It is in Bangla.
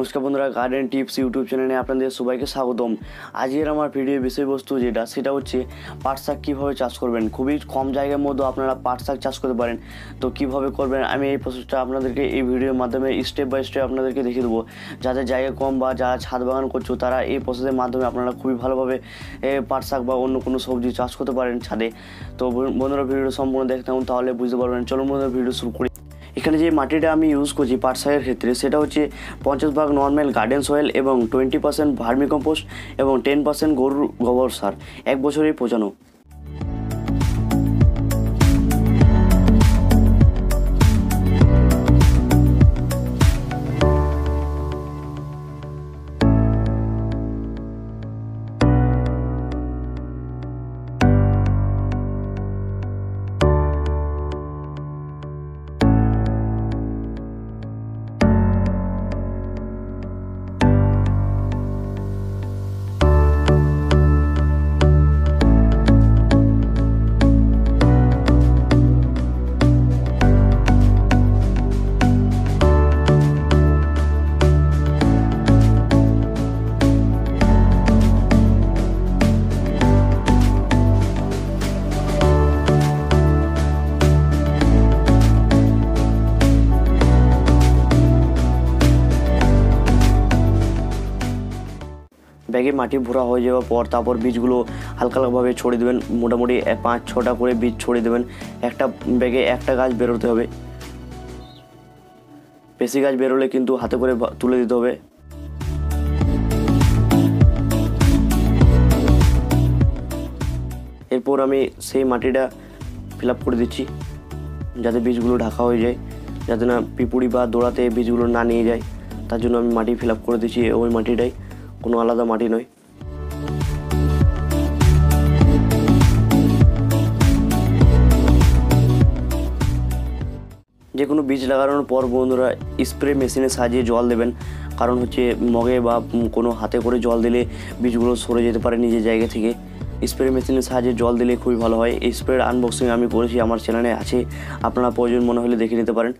নমস্কার বন্ধুরা গার্ডেন টিপস ইউটিউব চ্যানেলে আপনাদের সবাইকে স্বাগতম। আজকের আমার ভিডিওর বিষয়বস্তু যেটা, সেটা হচ্ছে পাট শাক কীভাবে চাষ করবেন? খুবই কম জায়গার মধ্যে আপনারা পাট শাক চাষ করতে পারেন। তো কীভাবে করবেন? আমি এই প্রসেসটা আপনাদেরকে এই ভিডিওর মাধ্যমে স্টেপ বাই স্টেপ আপনাদেরকে দেখিয়ে দেবো। যাদের জায়গা কম বা যারা ছাদ বাগান করছ, তারা এই প্রসেসের মাধ্যমে আপনারা খুবই ভালোভাবে পাট শাক বা অন্য কোনো সবজি চাষ করতে পারেন ছাদে। তো বন্ধুরা, ভিডিওটা সম্পূর্ণ দেখতে থাকুন, তাহলে বুঝতে পারবেন। চলুন বন্ধুরা, ভিডিও শুরু করি। এখানে যে মাটিটা আমি ইউজ করছি পাট শাকের ক্ষেত্রে, সেটা হচ্ছে পঞ্চাশ ভাগ নর্মাল গার্ডেন সয়েল এবং টোয়েন্টি পার্সেন্ট ভার্মিকম্পোস্ট এবং টেন পার্সেন্ট গরুর গোবর সার। এক বছরেই পচানো ব্যাগে মাটি ভরা হয়ে যাওয়ার পর তারপর বীজগুলো হালকা হালকাভাবে ছড়িয়ে দেবেন। মোটামুটি পাঁচ, ছটা করে বীজ ছড়িয়ে দেবেন। একটা ব্যাগে একটা গাছ বেরোতে হবে। বেশি গাছ বেরোলে কিন্তু হাতে করে তুলে দিতে হবে। এরপর আমি সেই মাটিটা ফিল করে দিচ্ছি, যাতে বীজগুলো ঢাকা হয়ে যায়, যাতে না পিপুড়ি বা দৌড়াতে বীজগুলো না নিয়ে যায়। তার জন্য আমি মাটি ফিল করে দিচ্ছি ওই মাটিটাই। কোনো আলাদা মাটি নয়। যে কোনো বীজ লাগানোর পর বন্ধুরা স্প্রে মেশিনের সাহায্যে জল দেবেন। কারণ হচ্ছে মগে বা কোনো হাতে করে জল দিলে বীজগুলো সরে যেতে পারে নিজের জায়গা থেকে। স্প্রে মেশিনের সাহায্যে জল দিলে খুবই ভালো হয়। এই স্প্রের আনবক্সিং আমি করেছি আমার চ্যানেলে আছে। আপনারা প্রয়োজন মনে হলে দেখে নিতে পারেন।